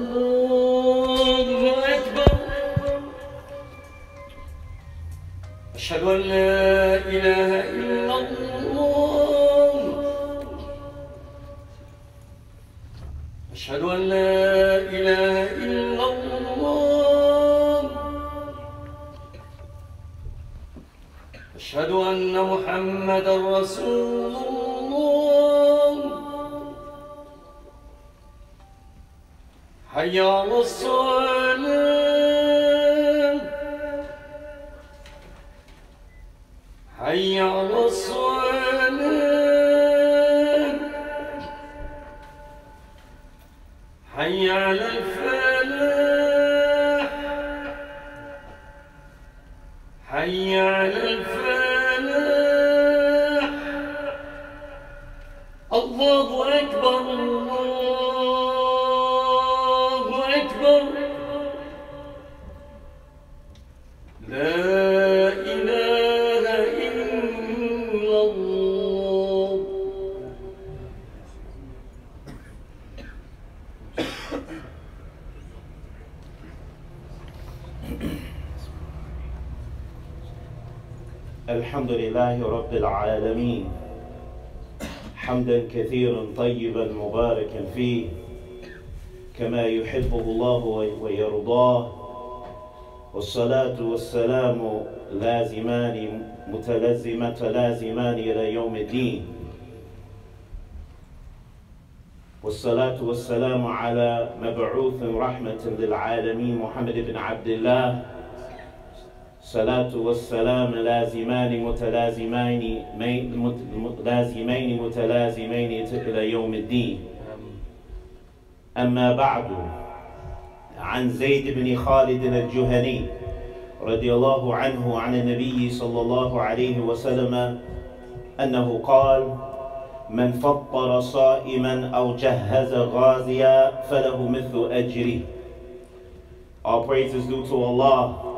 الله أكبر. أشهد أن لا الحمد لله رب العالمين. حمدا كثيرا طيبا مباركا فيه كما يحبه الله ويرضاه. والصلاة والسلام لازمان متلازمة لازمان إلى يوم الدين. والصلاة والسلام على مبعوث رحمة للعالمين محمد بن عبد الله. صلاة والسلام لازمان متلازمان مي- مت- لازمين متلازمين إلى يوم الدين. أما بعد عن زيد بن خالد الجهني رضي الله عنه عن النبي صلى الله عليه وسلم أنه قال من فطر صائما أو جهز غازيا فله مثل أجره. All praise is due to Allah.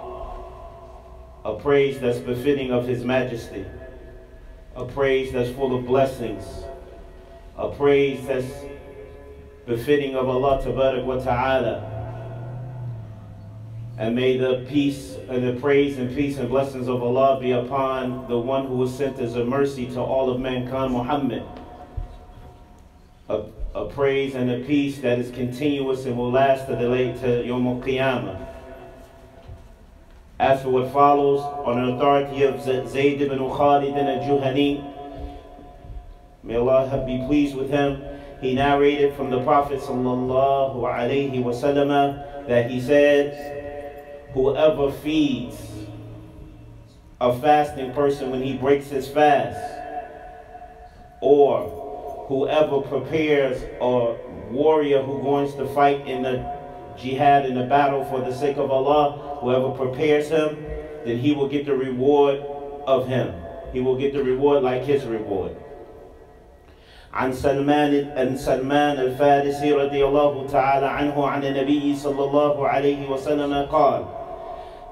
A praise that's befitting of His Majesty, a praise that's full of blessings, a praise that's befitting of Allah Ta'ala. And may the peace and the praise and peace and blessings of Allah be upon the one who was sent as a mercy to all of mankind, Muhammad. A, a praise and a peace that is continuous and will last to the late to Yom Al-Qiyamah. As for what follows, on the authority of Zayd ibn Khalid al-Juhani, may Allah be pleased with him, he narrated from the Prophet sallallahu alaihi wasallam that he said, whoever feeds a fasting person when he breaks his fast, or whoever prepares a warrior who wants to fight in the jihad in the battle for the sake of Allah, whoever prepares him, then he will get the reward of him. He will get the reward like his reward. عن سلمان عن سلمان الفارسي رضي الله تعالى عنه عن النبي صلى الله عليه وسلم قال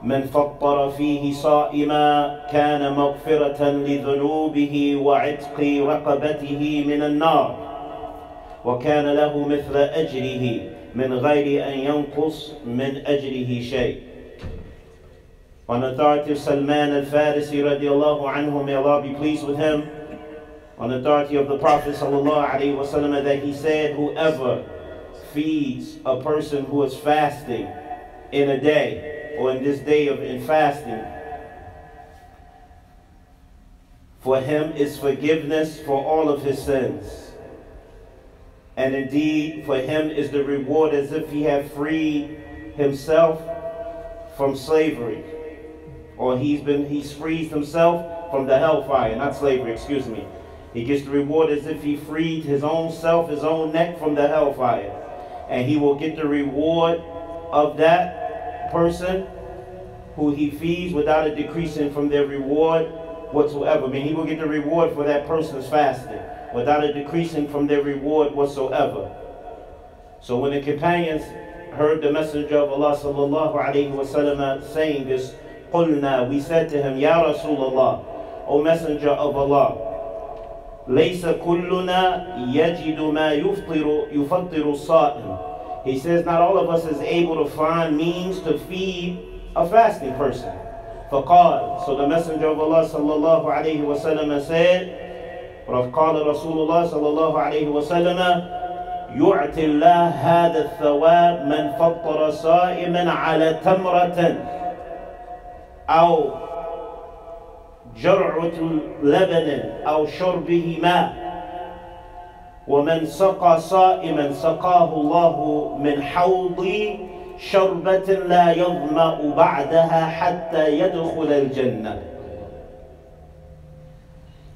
من فطر فيه صائما كان مغفرة لذنوبه وعتق رقبته من النار وكان له مثل أجره من غير أن ينقص من أجره شيء On authority of Salman al-Farisi radiallahu anhu, may Allah be pleased with him, on authority of the Prophet sallallahu alaihi wasallam that he said, whoever feeds a person who is fasting in a day, or in this day of in fasting, for him is forgiveness for all of his sins. And indeed, for him is the reward as if he had freed himself from slavery. Or he's been he's freed himself from the hellfire, not slavery, excuse me. He gets the reward as if he freed his own self, his own neck from the hellfire. And he will get the reward of that person who he feeds without a decreasing from their reward whatsoever. I mean, he will get the reward for that person's fasting without a decreasing from their reward whatsoever. So when the companions heard the Messenger of Allah sallallahu alaihi wasallam saying this, قلنا, we said to him, Ya Rasulullah, O Messenger of Allah, ليس كلنا يجد ما يفطر يفطر الصائم He says not all of us is able to find means to feed a fasting person. فقال So the Messenger of Allah sallallahu alayhi wa sallam قال رسول الله صلى الله عليه وسلم يعطي الله هذا الثواب من فطر صائما على تمرة أو جرعة لبن أو شربه ماء. ومن سقى صائما سقاه الله من حوض شربة لا يظمأ بعدها حتى يدخل الجنة.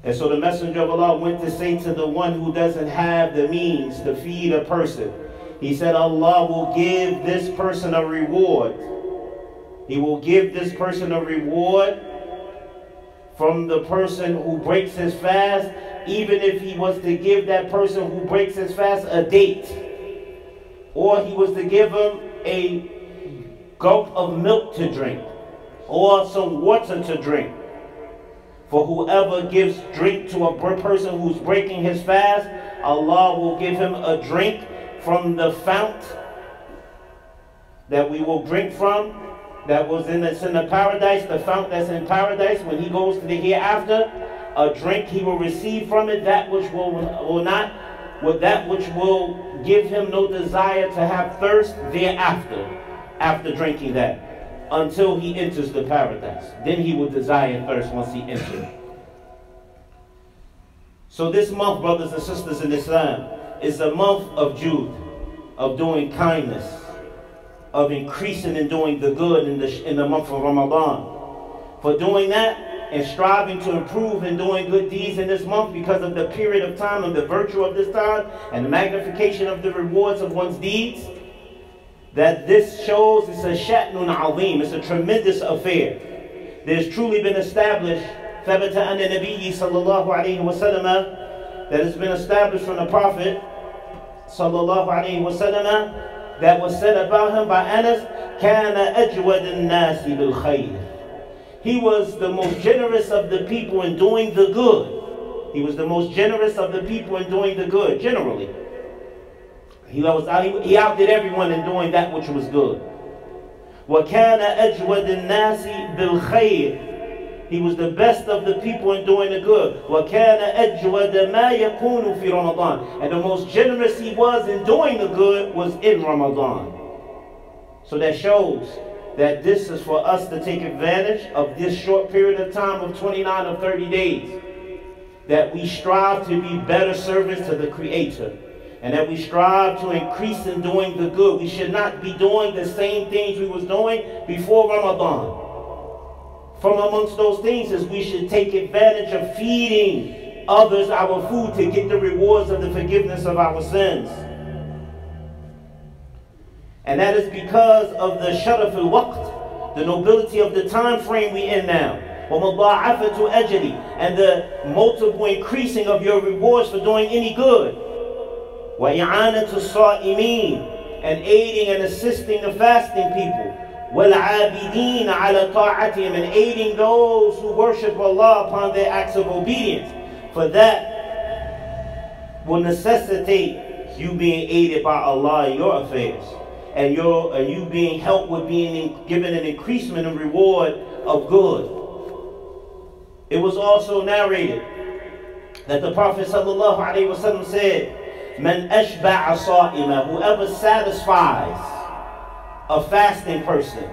And so the messenger of Allah went to say to the one who doesn't have the means to feed a person, he said, Allah will give this person a reward. He will give this person a reward from the person who breaks his fast, even if he was to give that person who breaks his fast a date, or he was to give him a gulp of milk to drink, or some water to drink. For whoever gives drink to a person who's breaking his fast, Allah will give him a drink from the fount that we will drink from that was in the, in the paradise, the fount that's in paradise, when he goes to the hereafter, a drink he will receive from it, that which will, will not, with that which will give him no desire to have thirst thereafter, after drinking that, until he enters the paradise. Then he will desire thirst once he enters. So this month, brothers and sisters in Islam, is the month of Jude, of doing kindness, of increasing and doing the good in the, in the month of Ramadan. For doing that and striving to improve and doing good deeds in this month because of the period of time and the virtue of this time and the magnification of the rewards of one's deeds, that this shows it's a shatnun alim, it's a tremendous affair. There's truly been established, ثبت أن النبي صلى الله عليه وسلم, that has been established from the Prophet صلى الله عليه وسلم, that was said about him by Anas, كان أجود الناس بالخير. He was the most generous of the people in doing the good. He was the most generous of the people in doing the good, generally. He, was, he outdid everyone in doing that which was good. وكان أجود الناس بالخير he was the best of the people in doing the good. وَكَانَ أَجْوَدَ مَا يَكُونُ فِي رَمَضَانِ And the most generous he was in doing the good was in Ramadan. So that shows that this is for us to take advantage of this short period of time of 29 or 30 days. That we strive to be better servants to the Creator. And that we strive to increase in doing the good. We should not be doing the same things we was doing before Ramadan. From amongst those things is we should take advantage of feeding others our food to get the rewards of the forgiveness of our sins. And that is because of the sharaf al-waqt, the nobility of the time frame we in now. And the multiple increasing of your rewards for doing any good. And aiding and assisting the fasting people. وَالْعَابِدِينَ عَلَى طَاعَتِهِمْ and aiding those who worship Allah upon their acts of obedience. For that will necessitate you being aided by Allah in your affairs. And, your, and you being helped with being given an increasement and reward of good. It was also narrated that the Prophet ﷺ said, Man ashba'a sa'ima, whoever satisfies a fasting person.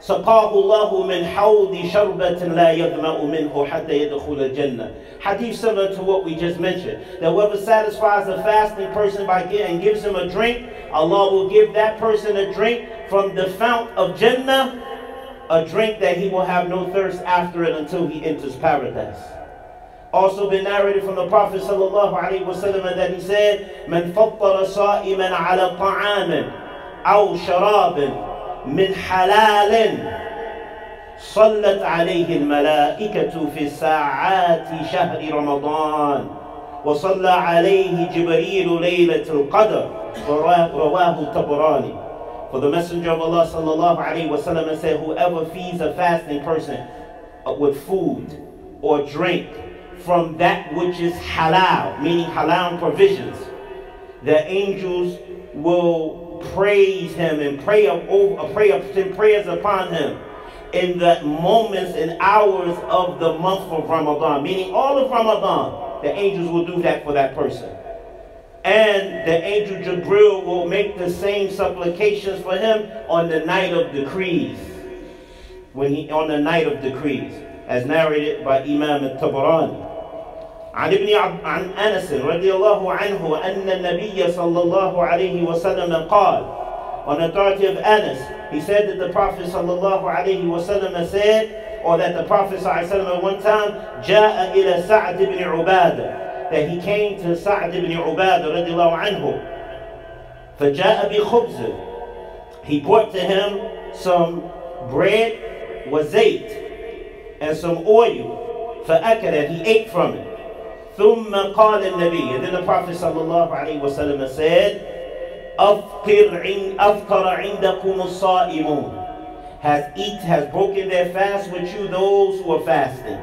سقاه الله من حوض شربة لا يظمأ منه حتى يدخل الجنة. Hadith similar to what we just mentioned. That whoever satisfies a fasting person by and gives him a drink, Allah will give that person a drink from the fount of Jannah, a drink that he will have no thirst after it until he enters paradise. Also been narrated from the Prophet sallallahu alaihi wasallam that he said, "Man fattara sa'iman ala ta'amin." أو شراب من حلال صلت عليه الملائكة في ساعات شهر رمضان وصلى عليه جبريل ليلة القدر رواه الطبراني For the Messenger of Allah sallallahu alayhi wa sallam said, whoever feeds a fasting person with food or drink from that which is halal, meaning halal provisions, the angels will praise him and pray over, pray, send prayers upon him in the moments and hours of the month of Ramadan, meaning all of Ramadan, the angels will do that for that person. And the angel Jibril will make the same supplications for him on the night of decrees. When he on the night of decrees, as narrated by Imam al-Tabarani. عن ابن عن انس رضي الله عنه ان النبي صلى الله عليه وسلم قال on authority of Anas he said that the Prophet صلى الله عليه وسلم said or that the Prophet صلى الله عليه وسلم at one time جاء إلى سعد بن عبادة that he came to Sa'd ibn Ubadah رضي الله عنه فجاء بخبز he brought to him some bread وزيت and some oil فأكل he ate from it ثم قال النبي and then the Prophet صلى الله عليه وسلم said أفطر أفطر عندكم الصائمون has eat has broken their fast with you those who are fasting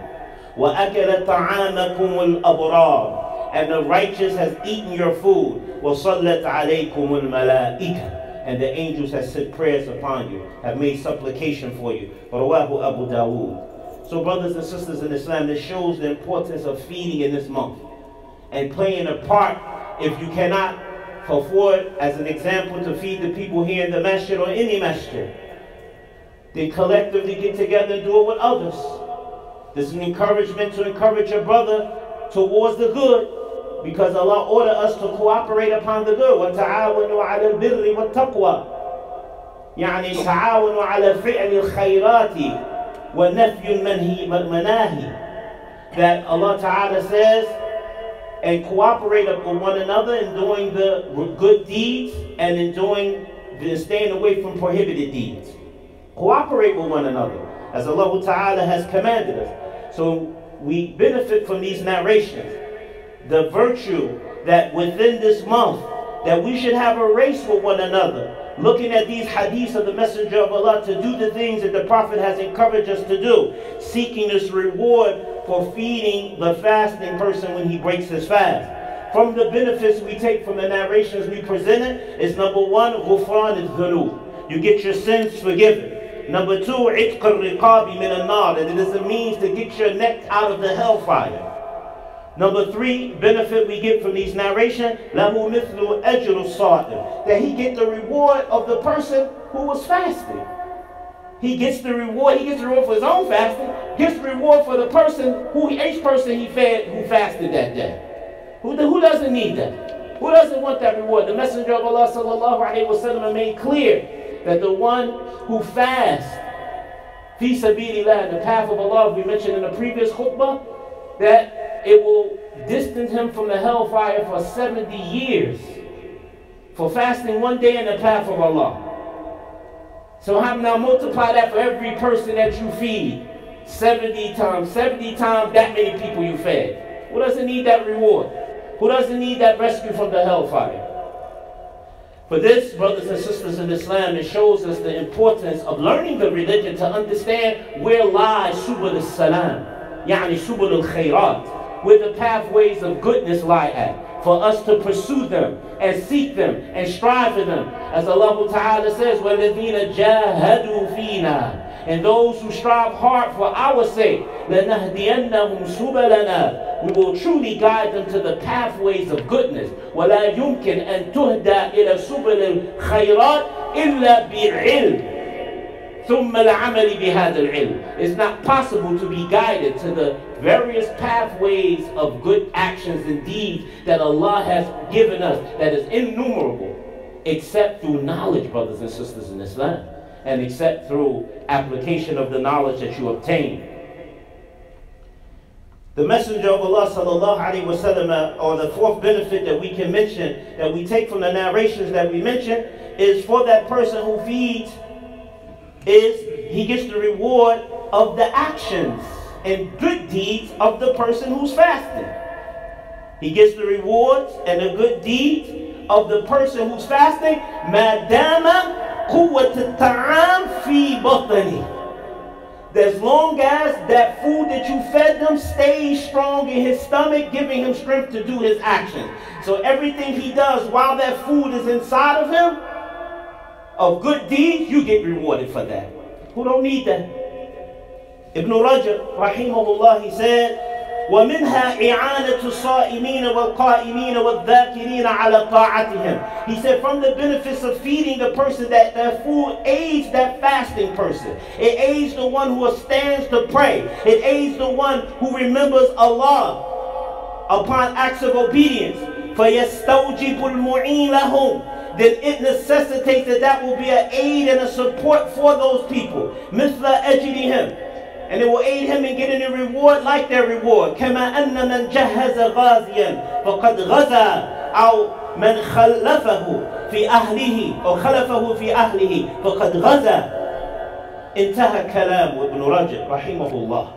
وأكل طعامكم الأبرار and the righteous has eaten your food وصلت عليكم الملائكة and the angels have sent prayers upon you have made supplication for you رواه أبو داود so brothers and sisters in Islam, this shows the importance of feeding in this month and playing a part if you cannot afford, as an example, to feed the people here in the masjid or any masjid. Then collectively get together and do it with others. This is an encouragement to encourage your brother towards the good because Allah ordered us to cooperate upon the good. وَتَعَاوَنُوا عَلَى الْبِرِّ وَالتَّقْوَى يعني تعاونوا على فعل الخيرات وَنَفْيُ الْمَنَاهِ That Allah Ta'ala says, and cooperate with one another in doing the good deeds and in doing the staying away from prohibited deeds. Cooperate with one another, as Allah Ta'ala has commanded us. So we benefit from these narrations. The virtue that within this month, that we should have a race with one another looking at these hadiths of the Messenger of Allah to do the things that the Prophet has encouraged us to do, seeking this reward for feeding the fasting person when he breaks his fast. From the benefits we take from the narrations we presented is number one, ghufran al You get your sins forgiven. Number two, al-riqabi min al-nar. And it is a means to get your neck out of the hellfire. Number three benefit we get from these narrations, that he get the reward of the person who was fasting. He gets the reward, he gets the reward for his own fasting, gets the reward for the person who each person he fed who fasted that day. Who, who doesn't need that? Who doesn't want that reward? The Messenger of Allah sallallahu alayhi wasallam made clear that the one who fasts, fi sabilillah, the path of Allah, we mentioned in the previous khutbah, that it will distance him from the hellfire for 70 years for fasting one day in the path of Allah. So have now multiply that for every person that you feed. 70 times, 70 times that many people you fed. Who doesn't need that reward? Who doesn't need that rescue from the hellfire? For this, brothers and sisters in Islam, it shows us the importance of learning the religion to understand where lies subul al-salam, yani subul al-khayrat where the pathways of goodness lie at, for us to pursue them and seek them and strive for them. As Allah Ta'ala says, وَالَّذِينَ جَاهَدُوا فِينَا And those who strive hard for our sake, لَنَهْدِيَنَّهُمْ سُبَلَنَا We will truly guide them to the pathways of goodness. وَلَا يُمْكِنْ أَن تُهْدَى إِلَى سُبَلِ الْخَيْرَاتِ إِلَّا بِعِلْمٍ ثم العمل بهذا العلم. It's not possible to be guided to the various pathways of good actions and deeds that Allah has given us that is innumerable except through knowledge, brothers and sisters in Islam, and except through application of the knowledge that you obtain. The Messenger of Allah sallallahu alaihi wasallam, uh, or the fourth benefit that we can mention, that we take from the narrations that we mentioned, is for that person who feeds is he gets the reward of the actions and good deeds of the person who's fasting. He gets the rewards and the good deeds of the person who's fasting. Madama ta'am fi batani. As long as that food that you fed them stays strong in his stomach, giving him strength to do his actions. So everything he does while that food is inside of him, of good deeds, you get rewarded for that. Who don't need that? Ibn Rajab, rahimahullah, he said, ومنها إعانة الصائمين والقائمين والذاكرين على طاعتهم. He said from the benefits of feeding the person that that food aids that fasting person. It aids the one who stands to pray. It aids the one who remembers Allah upon acts of obedience. فيستوجب المعين لهم then it necessitates that that will be an aid and a support for those people. مثل أجرهم and it will aid him in getting a reward like their reward. كما أن من جهز غازيا فقد غزا أو من خلفه في أهله أو خلفه في أهله فقد غزا انتهى كلام ابن رجب رحمه الله.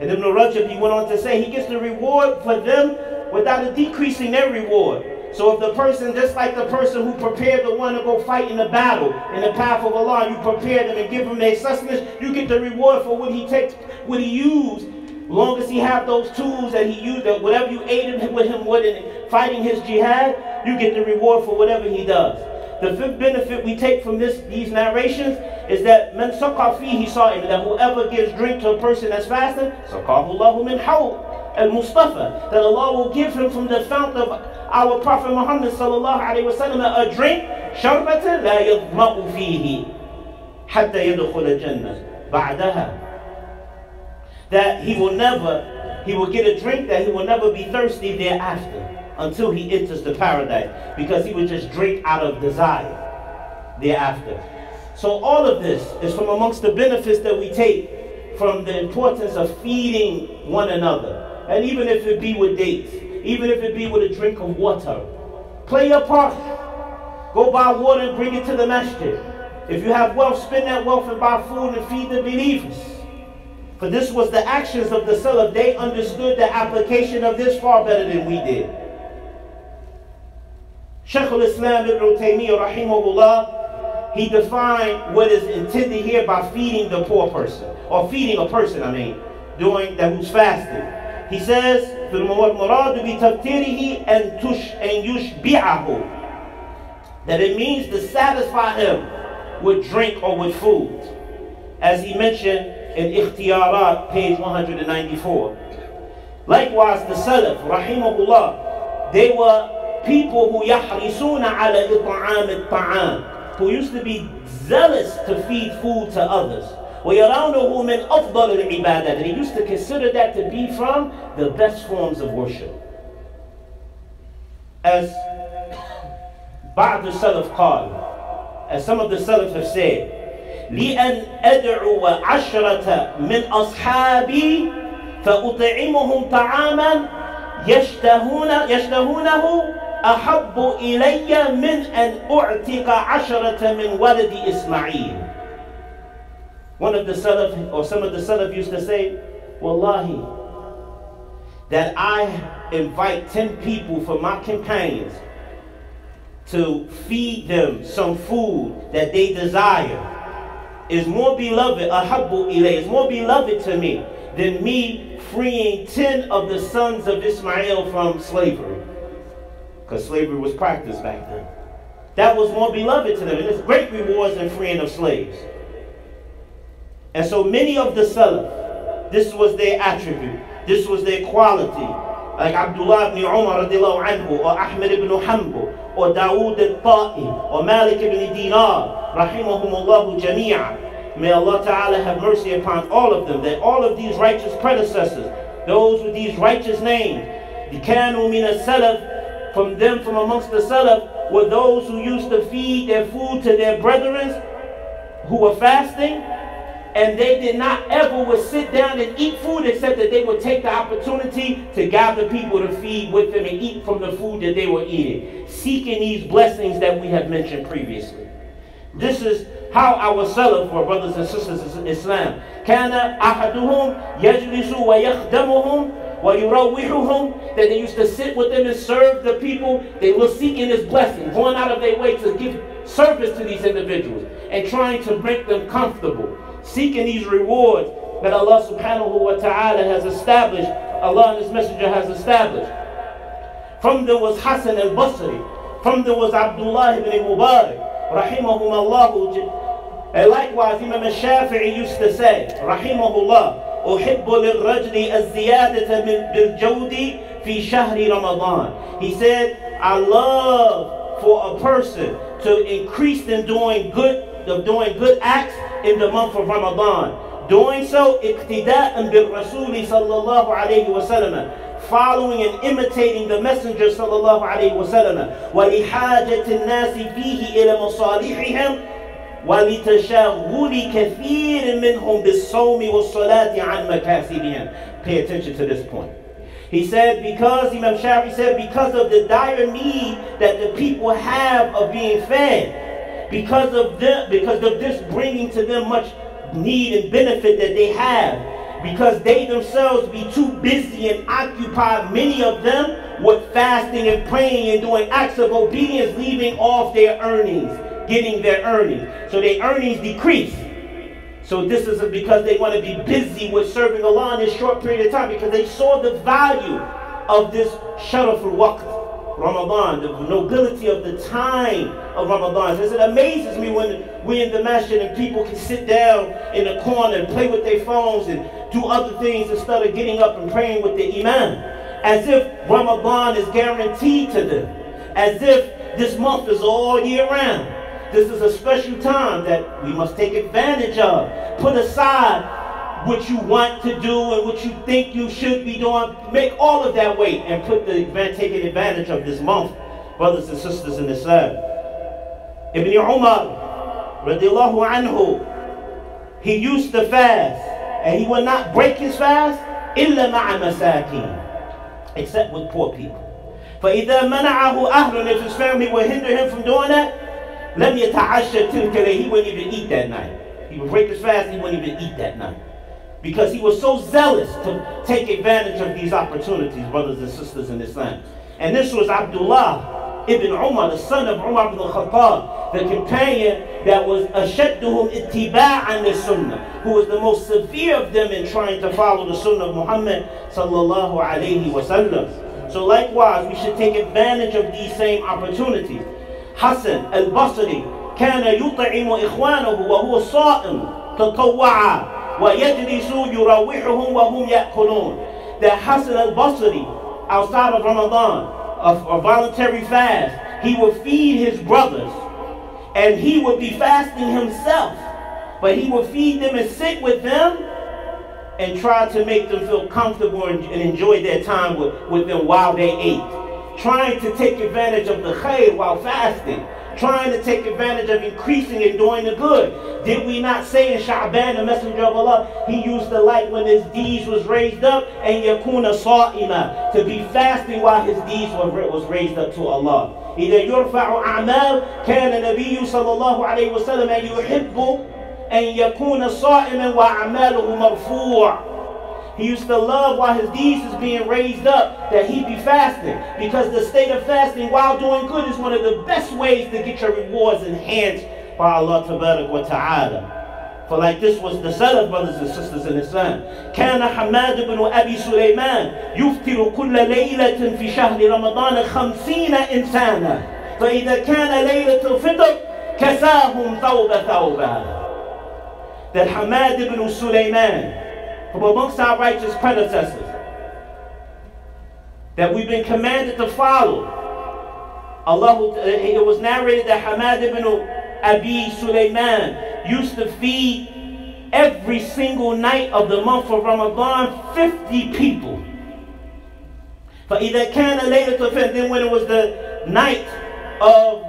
And Ibn Rajab, he went on to say, he gets the reward for them without decreasing their reward. So if the person, just like the person who prepared the one to go fight in the battle in the path of Allah, you prepare them and give them their sustenance, you get the reward for what he takes, what he used. Long as he have those tools that he used, that whatever you aided him with him with in fighting his jihad, you get the reward for whatever he does. The fifth benefit we take from this these narrations is that man he saw sa'im, that whoever gives drink to a person that's fasting, saqahu Allahu min hawl al-Mustafa, that Allah will give him from the fountain of our Prophet Muhammad sallallahu alayhi wasallam a drink, شربة لا يظمأ فيه حتى يدخل الجنة بعدها. That he will never, he will get a drink that he will never be thirsty thereafter until he enters the paradise because he would just drink out of desire thereafter. So all of this is from amongst the benefits that we take from the importance of feeding one another. And even if it be with dates, even if it be with a drink of water, play your part. Go buy water and bring it to the masjid. If you have wealth, spend that wealth and buy food and feed the believers. For this was the actions of the Salaf. They understood the application of this far better than we did. Shaykh al-Islam ibn Taymiyyah rahimahullah, he defined what is intended here by feeding the poor person, or feeding a person, I mean, doing that who's fasting. He says, فالمراد بتفطيره أن تش أن يشبعه that it means to satisfy him with drink or with food. As he mentioned in Ikhtiyarat, page 194. Likewise, the Salaf, rahimahullah, they were people who يحرصون على إطعام الطعام, who used to be zealous to feed food to others. ويرونه من أفضل العبادات and he used to consider that to be from the best forms of worship as بعض السلف قال as some of the Salaf have said لأن أدعو عشرة من أصحابي فأطعمهم طعاما يشتهون يشتهونه أحب إلي من أن أعتق عشرة من ولد إسماعيل one of the Salaf, or some of the Salaf used to say, Wallahi, that I invite 10 people for my companions to feed them some food that they desire is more beloved, ahabbu ilay, is more beloved to me than me freeing 10 of the sons of Ismail from slavery. Because slavery was practiced back then. That was more beloved to them. And there's great rewards in freeing of slaves. And so many of the Salaf, this was their attribute, this was their quality. Like Abdullah ibn Umar anhu, or Ahmed ibn Hanbal, or Dawood al-Ta'i, or Malik ibn Dinar, rahimahumullahu jami'a. May Allah Ta'ala have mercy upon all of them, that all of these righteous predecessors, those with these righteous names, the kanu min salaf from them from amongst the salaf, were those who used to feed their food to their brethren who were fasting, and they did not ever would sit down and eat food except that they would take the opportunity to gather people to feed with them and eat from the food that they were eating, seeking these blessings that we have mentioned previously. This is how our salaf were brothers and sisters in Islam. كان أحدهم يجلس ويخدمهم ويروحهم that they used to sit with them and serve the people. They were seeking this blessing, going out of their way to give service to these individuals and trying to make them comfortable seeking these rewards that Allah subhanahu wa ta'ala has established, Allah and His Messenger has established. From them was Hassan al-Basri, from them was Abdullah ibn Mubarak, rahimahumullah, and likewise Imam al-Shafi'i used to say, rahimahullah, أحب للرجل الزيادة بالجود في شهر رمضان. He said, I love for a person to increase in doing good, of doing good acts in the month of Ramadan. Doing so, اقتداء بالرسول صلى الله عليه وسلم following and imitating the Messenger صلى الله عليه وسلم ولحاجة الناس فيه إلى مصالحهم ولتشاغل كثير منهم بالصوم والصلاة عن مكاسبهم. Pay attention to this point. He said, because, Imam Shafi said, because of the dire need that the people have of being fed, because of them, because of this bringing to them much need and benefit that they have, because they themselves be too busy and occupied, many of them, with fasting and praying and doing acts of obedience, leaving off their earnings, getting their earnings. So their earnings decrease. So this is because they want to be busy with serving Allah in this short period of time because they saw the value of this sharaful waqt, Ramadan, the nobility of the time of Ramadan. It amazes me when we in the masjid and people can sit down in the corner and play with their phones and do other things instead of getting up and praying with the imam. As if Ramadan is guaranteed to them. As if this month is all year round. This is a special time that we must take advantage of. Put aside what you want to do and what you think you should be doing. Make all of that weight and put the taking advantage of this month, brothers and sisters in Islam. Ibn Umar, radiallahu anhu, he used to fast and he would not break his fast إلا مع مساكين except with poor people. فإذا منعه أهل if his family would hinder him from doing that, لم يتعشى تلك He wouldn't even eat that night. He would break his fast, he wouldn't even eat that night. Because he was so zealous to take advantage of these opportunities, brothers and sisters in Islam. And this was Abdullah ibn Umar, the son of Umar ibn al-Khattab, the companion that was ashadduhum ittiba'an the sunnah, who was the most severe of them in trying to follow the sunnah of Muhammad sallallahu alayhi wasallam. So likewise, we should take advantage of these same opportunities. حسن البصري كان يطعم إخوانه وهو صائم تطوعا ويجلس يروحهم وهم يأكلون that Hassan al-Basri outside of Ramadan a, a voluntary fast he would feed his brothers and he would be fasting himself but he would feed them and sit with them and try to make them feel comfortable and, and enjoy their time with, with them while they ate trying to take advantage of the khair while fasting, trying to take advantage of increasing and doing the good. Did we not say in Sha'ban, the messenger of Allah, he used the light when his deeds was raised up and yakuna sa'ima, to be fasting while his deeds was raised up to Allah. إذا يرفع أعمال كان النبي صلى الله عليه وسلم يحب أن يكون صائما وأعماله مرفوع he used to love while his deeds is being raised up that he be fasting. Because the state of fasting while doing good is one of the best ways to get your rewards enhanced by Allah Ta'ala. For like this was the son of brothers and sisters in Islam. كان حماد بن أبي سليمان يفطر كل ليلة في شهر رمضان خمسين إنسانا فإذا كان ليلة الفطر كساهم ثوب ثوبا. That Hammad ibn Sulaiman from amongst our righteous predecessors that we've been commanded to follow. Allah, eh, it was narrated that Hammad ibn Abi Sulaiman used to feed every single night of the month of Ramadan 50 people. For either can or later to offend, then when it was the night of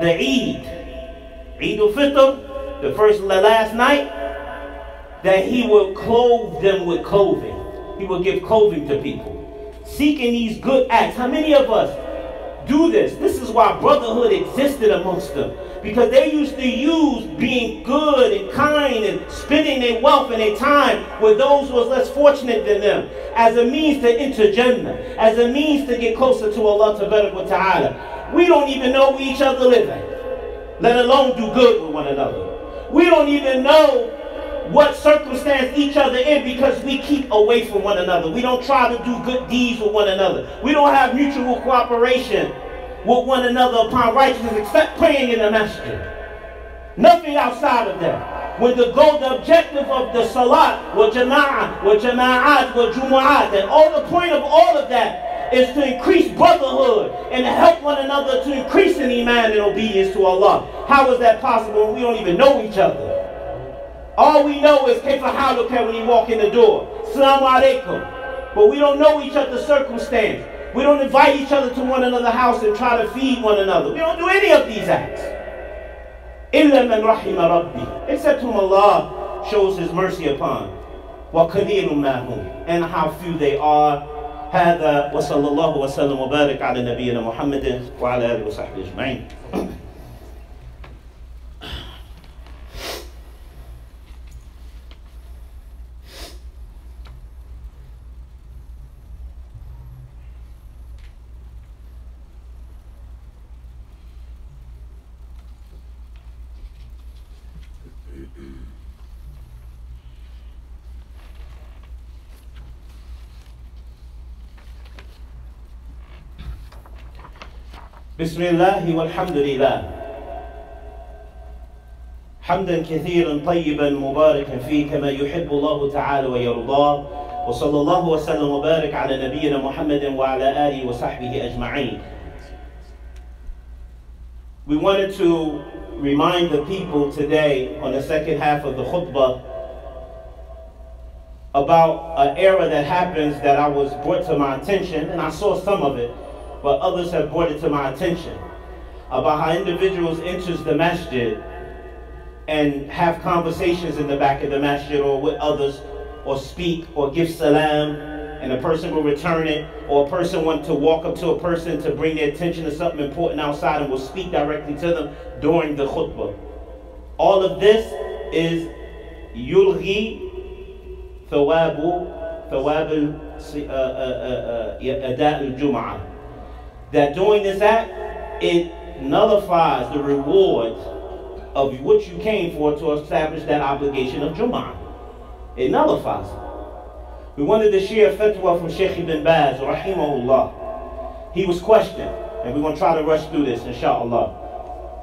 the Eid, Eid al-Fitr, the first the last night, that he will clothe them with clothing. He will give clothing to people. Seeking these good acts. How many of us do this? This is why brotherhood existed amongst them. Because they used to use being good and kind and spending their wealth and their time with those who was less fortunate than them as a means to Jannah, as a means to get closer to Allah Ta'ala. We don't even know where each other live at, let alone do good with one another. We don't even know what circumstance each other in because we keep away from one another. We don't try to do good deeds with one another. We don't have mutual cooperation with one another upon righteousness except praying in the masjid. Nothing outside of that. When the goal, the objective of the salat, wa jama'ah, wa jama'at, wa jumu'at, and all the point of all of that is to increase brotherhood and to help one another to increase in iman and obedience to Allah. How is that possible when we don't even know each other? All we know is Kaifa Haluka when you walk in the door. Assalamu alaikum. But we don't know each other's circumstance. We don't invite each other to one another's house and try to feed one another. We don't do any of these acts. إِلَّا مَنْ رَحِمَ رَبِّي Except whom Allah shows His mercy upon. وَقَلِيلٌ مَا And how few they are. هذا وصلى الله وسلم وبارك على نبينا محمد وعلى آله وصحبه أجمعين. بسم الله والحمد لله حمدا كثيرا طيبا مباركا فيه كما يحب الله تعالى ويرضاه وصلى الله وسلم وبارك على نبينا محمد وعلى آله وصحبه أجمعين We wanted to remind the people today on the second half of the khutbah about an era that happens that I was brought to my attention and I saw some of it but others have brought it to my attention about how individuals enters the masjid and have conversations in the back of the masjid or with others or speak or give salam and a person will return it or a person want to walk up to a person to bring their attention to something important outside and will speak directly to them during the khutbah. All of this is yulghi thawabu thawab al-ada uh, uh, uh, al-jum'ah that doing this act, it nullifies the reward of what you came for to establish that obligation of Jum'ah. It nullifies it. We wanted to share a fatwa from Sheikh Ibn Baz, rahimahullah. He was questioned, and we're going to try to rush through this, inshallah.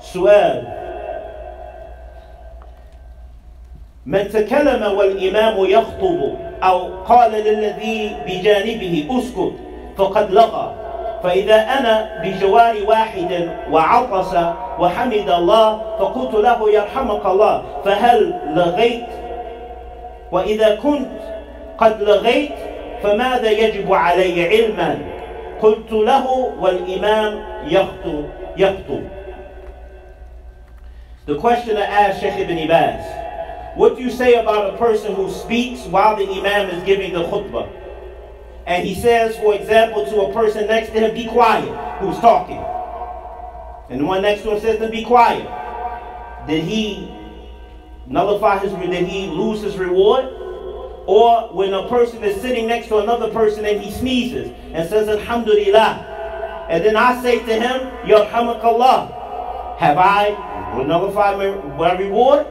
سؤال من تكلم والإمام يخطب أو قال للذي بجانبه اسكت فقد لغى فإذا أنا بجوار واحد وعطس وحمد الله فقلت له يرحمك الله فهل لغيت؟ وإذا كنت قد لغيت فماذا يجب علي علما؟ قلت له والإمام يخطب يخطب The questioner asked Sheikh Ibn Baz, what do you say about a person who speaks while the Imam is giving the khutbah? And he says, for example, to a person next to him, be quiet, who's talking. And the one next to him says to be quiet. Did he nullify his, did he lose his reward? Or when a person is sitting next to another person and he sneezes and says, Alhamdulillah. And then I say to him, Yarhamakallah. Have I nullified my, my reward?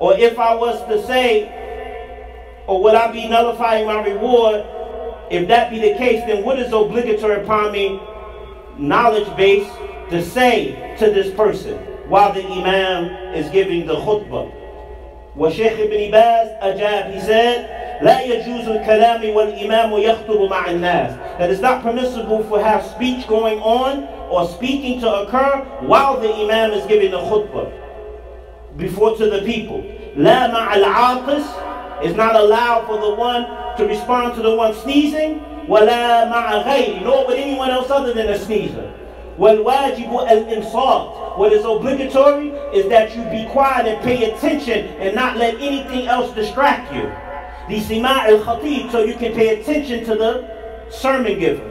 Or if I was to say, or would I be nullifying my reward if that be the case, then what is obligatory upon me, knowledge base, to say to this person while the Imam is giving the khutbah? وشيخ ابن باز أجاب, he said, لا يجوز الكلام والإمام يخطب مع الناس. That it's not permissible for have speech going on or speaking to occur while the Imam is giving the khutbah before to the people. لا مع العاقس is not allowed for the one to respond to the one sneezing, ولا مع غير, nor with anyone else other than a sneezer. والواجب الإنصات. What is obligatory is that you be quiet and pay attention and not let anything else distract you. The sima al-khatib, so you can pay attention to the sermon giver.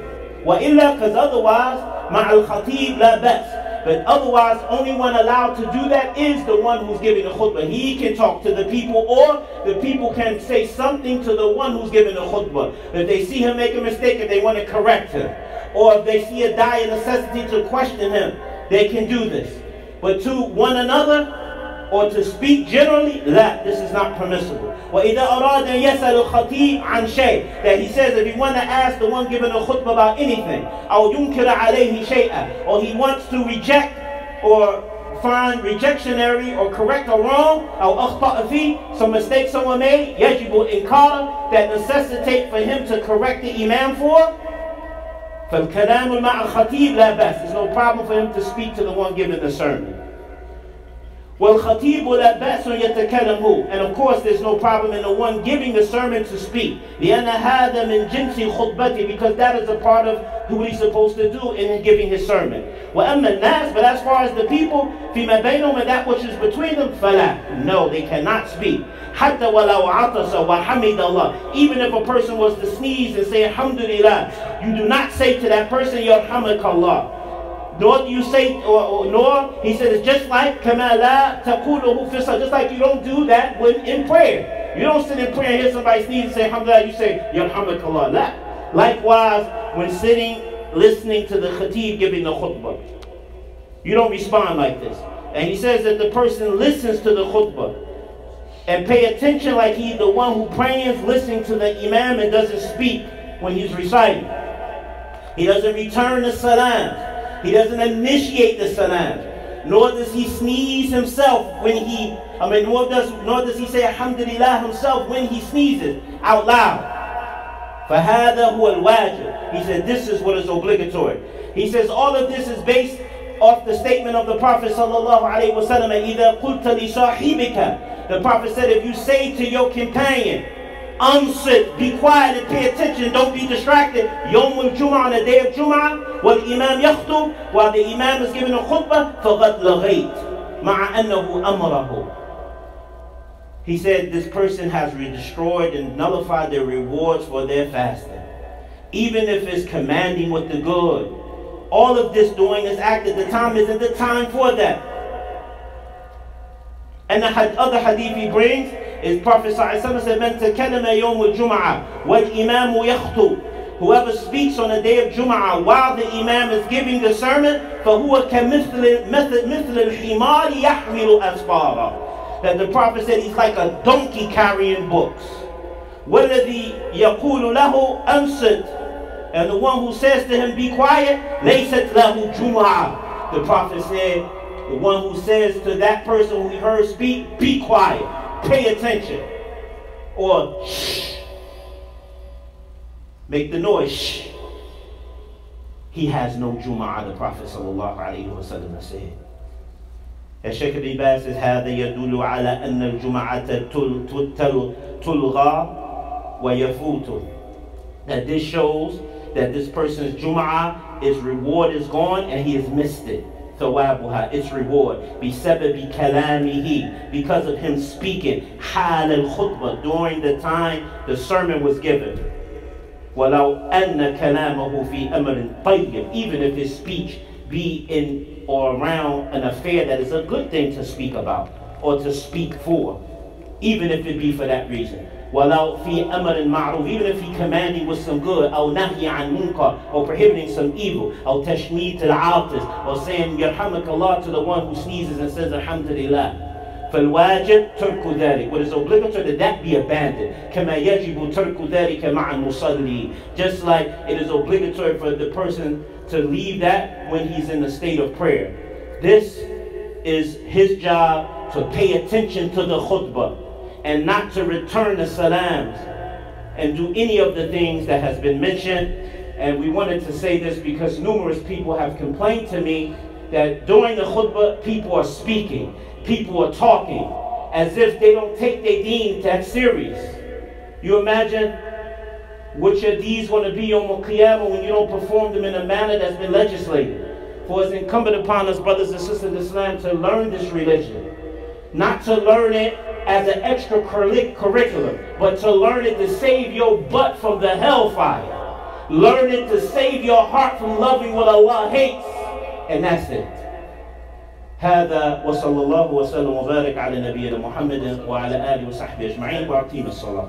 وإلا, because otherwise, مع الخطيب لا بأس. but otherwise, only one allowed to do that is the one who's giving the khutbah. He can talk to the people, or the people can say something to the one who's giving the khutbah. If they see him make a mistake and they want to correct him, or if they see a dire necessity to question him, they can do this. But to one another, or to speak generally, that this is not permissible. وإذا أراد أن يسأل الخطيب عن شيء that he says if he want to ask the one giving a khutbah about anything أو ينكر عليه شيئا or he wants to reject or find rejectionary or correct or wrong أو أخطأ فيه some mistake someone made يجب إنكار that necessitate for him to correct the imam for فالكلام مع الخطيب لا بأس there's no problem for him to speak to the one giving the sermon والخطيب لا بأس يتكلم هو and of course there's no problem in the one giving the sermon to speak لأن هذا من جنس خطبته because that is a part of who he's supposed to do in giving his sermon وأما الناس but as far as the people فيما بينهم and that which is between them فلا no they cannot speak حتى ولو عطس وحمد الله even if a person was to sneeze and say alhamdulillah you do not say to that person يرحمك الله nor do you say, or, or, nor, he said, it's just like, kamala just like you don't do that when in prayer. You don't sit in prayer and hear somebody sneeze and say, alhamdulillah, you say, yarhamakallah. La. Likewise, when sitting, listening to the khatib giving the khutbah, you don't respond like this. And he says that the person listens to the khutbah and pay attention like he's the one who prays, listening to the imam and doesn't speak when he's reciting. He doesn't return the salam. He doesn't initiate the salam. Nor does he sneeze himself when he, I mean, nor does, nor does he say alhamdulillah himself when he sneezes out loud. فَهَذَا هُوَ الْوَاجِبِ He said, this is what is obligatory. He says, all of this is based off the statement of the Prophet sallallahu alaihi wasallam, إِذَا قُلْتَ لِصَاحِبِكَ The Prophet said, if you say to your companion, unsit, be quiet and pay attention, don't be distracted. Yom al-Jum'ah on the day of Jum'ah, while Imam yakhutub, while the Imam is giving a khutbah, فَقَدْ لَغَيْتْ مَعَ أَنَّهُ أَمْرَهُ He said this person has destroyed and nullified their rewards for their fasting. Even if it's commanding with the good. All of this doing this act at the time isn't the time for that. And the other hadith he brings is Prophet ﷺ said, من تكلم يوم الجمعة والإمام يخطب Whoever speaks on the day of Jum'ah while the Imam is giving the sermon, فهو كمثل مثل مثل الحمار يحمل أسفارا. That the Prophet said he's like a donkey carrying books. والذي يقول له أنصت and the one who says to him, be quiet, ليست له جمعة. The Prophet said, the one who says to that person who he heard speak, be quiet pay attention. Or shh. Make the noise shh. He has no Jum'ah, the Prophet sallallahu alayhi wa sallam said. الشيخ ابن باز هذا يدل على أن الجمعة تلغى ويفوت that this shows that this person's Jum'ah, his reward is gone and he has missed it thawabuha, its reward. بسبب كلامه, because of him speaking. حال الخطبة, during the time the sermon was given. ولو أن كلامه في أمر طيب, even if his speech be in or around an affair that is a good thing to speak about or to speak for, even if it be for that reason. ولو في أمر معروف even if he commanding with some good أو نهي عن منكر or prohibiting some evil أو تشميت العاطس or saying يرحمك الله to the one who sneezes and says alhamdulillah فالواجب ترك ذلك what is obligatory that that be abandoned كما يجب ترك ذلك مع المصلي just like it is obligatory for the person to leave that when he's in the state of prayer this is his job to pay attention to the khutbah and not to return the salams and do any of the things that has been mentioned. And we wanted to say this because numerous people have complained to me that during the khutbah, people are speaking, people are talking, as if they don't take their deen that serious. You imagine what your deeds want to be on Qiyamah when you don't perform them in a manner that's been legislated. For it's incumbent upon us, brothers and sisters in Islam, to learn this religion. Not to learn it as an extra curriculum, but to learn it to save your butt from the hellfire. Learn it to save your heart from loving what Allah hates. And that's it. هذا وصلى الله وسلم وبارك على نبينا محمد وعلى اله وصحبه اجمعين واقيم الصلاه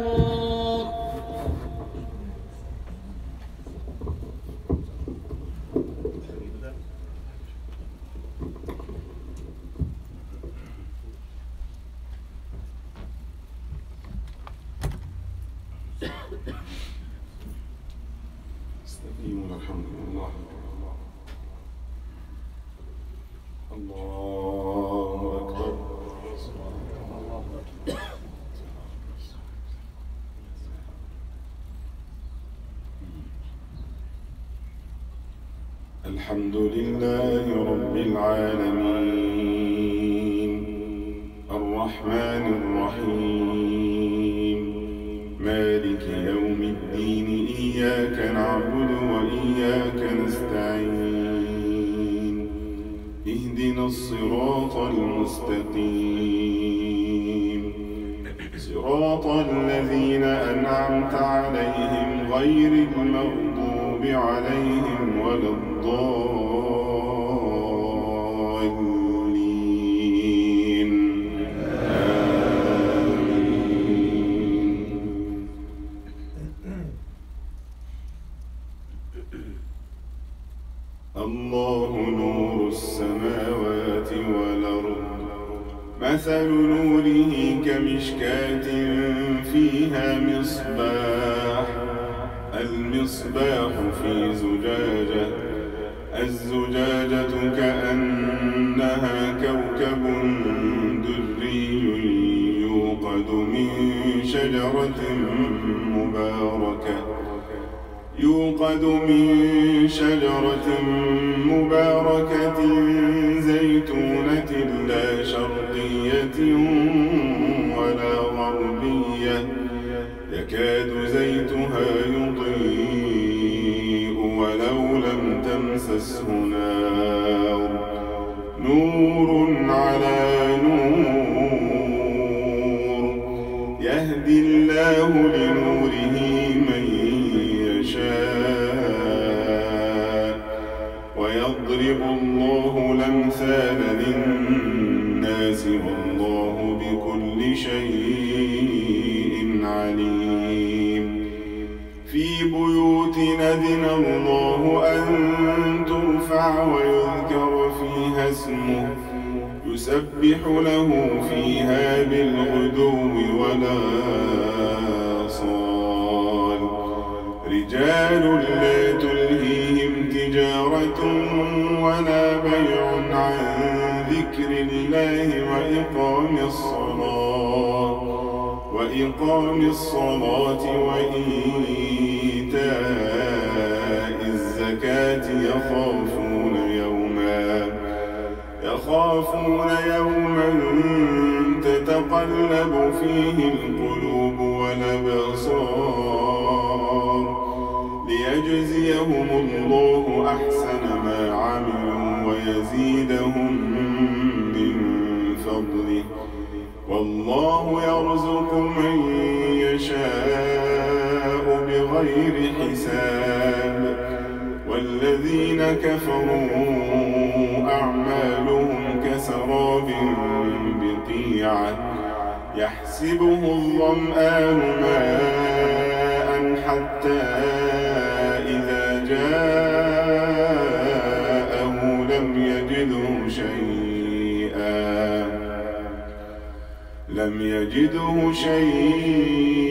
المستقيم صراط الذين أنعمت عليهم غير المغضوب عليهم يكاد زيتها يضيء ولو لم تمسسه. يسبح له فيها بالغدو ولا صال رجال لا تلهيهم تجارة ولا بيع عن ذكر الله وإقام الصلاة وإقام الصلاة وإيتاء الزكاة يخافون يوما يخافون يوما تتقلب فيه القلوب والأبصار. ليجزيهم الله أحسن ما عملوا ويزيدهم من فضله. والله يرزق من يشاء بغير حساب. والذين كفروا أعمالهم كسراب بقيعة. يحسبه الظمآن ماء حتى إذا جاءه لم يجده شيئا لم يجده شيئا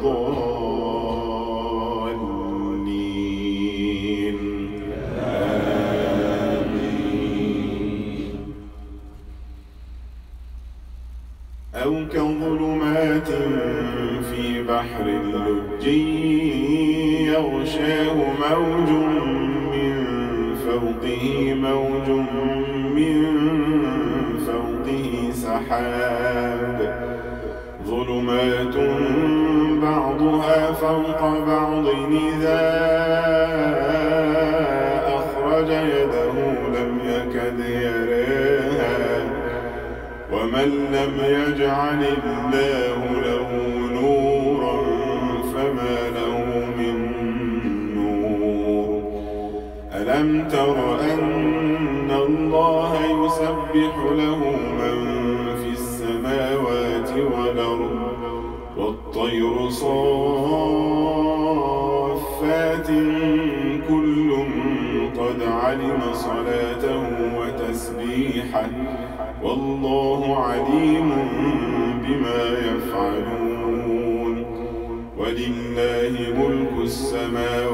أو كظلمات في بحر لج يغشاه موج من فوقه موج من فوقه سحاب. ظلمات فوق بعض إذا أخرج يده لم يكد يراها ومن لم يجعل الله له نورا فما له من نور. ألم تر أن الله يسبح له من في السماوات والأرض والطير صافات صلاته وتسبيحه والله عليم بما يفعلون. ولله ملك السماوات